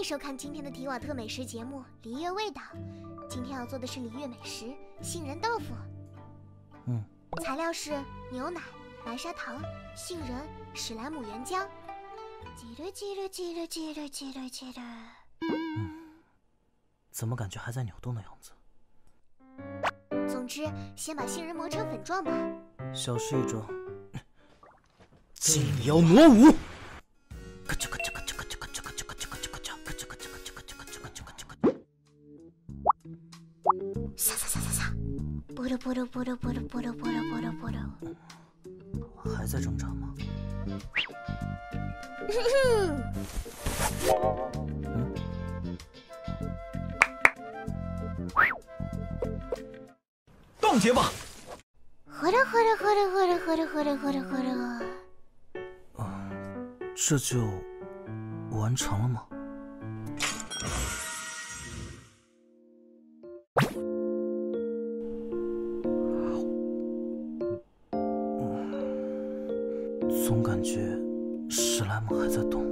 迎收看今天的提瓦特美食节目《璃月味道》。今天要做的是璃月美食杏仁豆腐。嗯，材料是牛奶、白砂糖、杏仁、史莱姆原浆。叽噜叽噜叽噜叽噜叽噜叽噜。嗯，怎么感觉还在扭动的样子？总之，先把杏仁磨成粉状吧。小事一桩。金妖魔舞。咔嚓咔撒撒撒撒撒，波噜波噜波噜波噜波噜波噜波噜波噜。还在挣扎吗？嗯。冻结吧。喝了喝了喝了喝了喝了喝了喝了喝了。啊，这就完成了吗？总感觉史莱姆还在动。